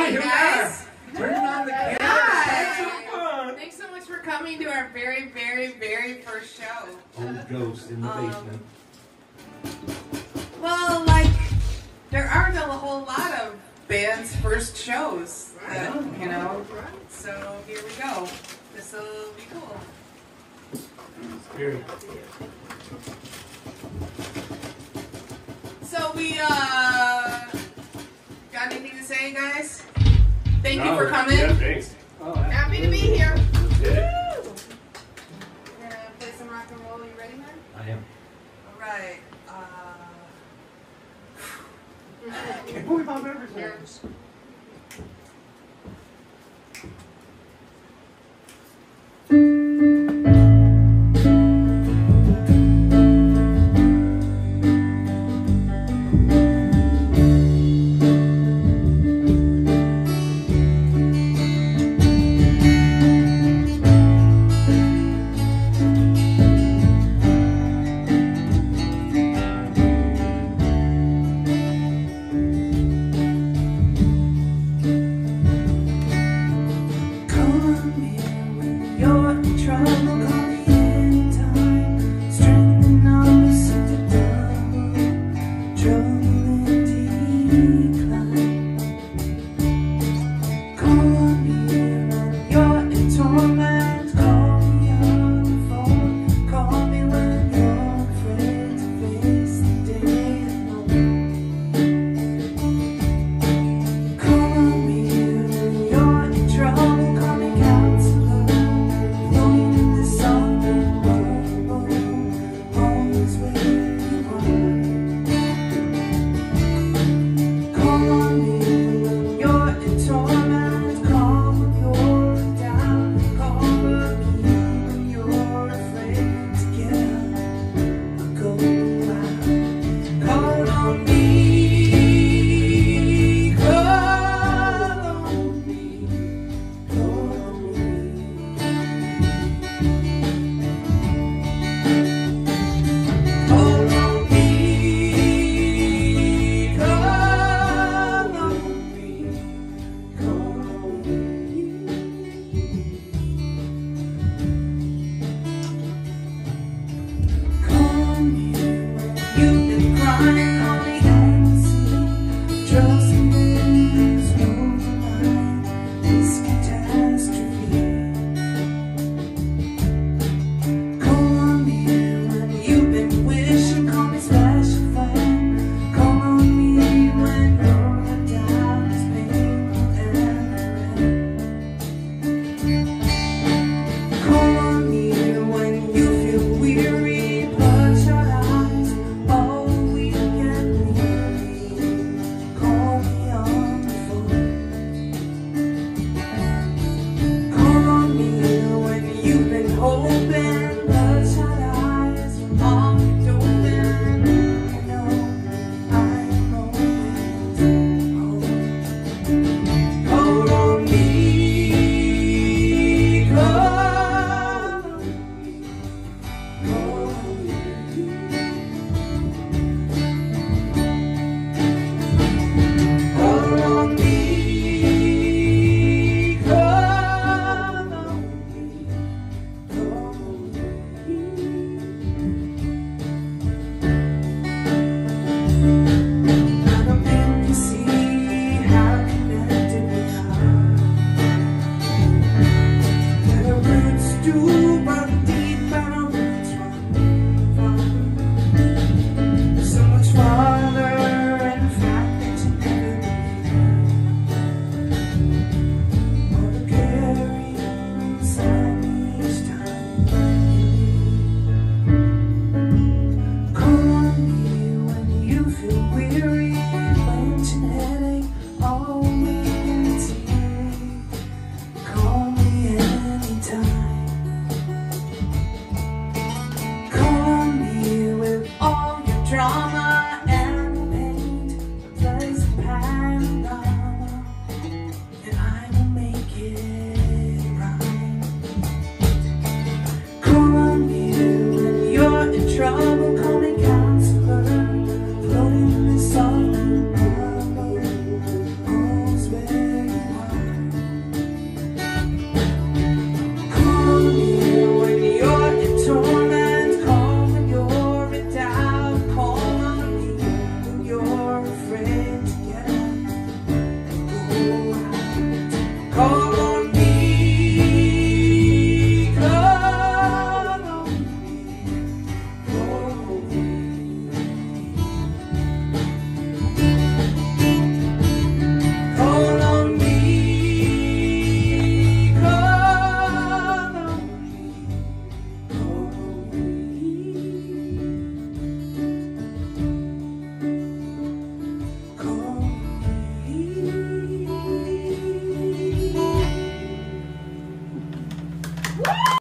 Hey, here we are. Turning on the camera. Hi. Have some fun. Thanks so much for coming to our very, very, very first show. Old ghost in the Um, basement. Well, like, there aren't a whole lot of bands' first shows, that, you know. So here we go. This will be cool. Here. So we uh got anything to say, guys? Thank you for coming. Yeah, thanks. Happy to be here. Yeah. Woo! We're gonna play some rock and roll. You ready, man? I am. All right. Uh, Can't believe I've ever said you.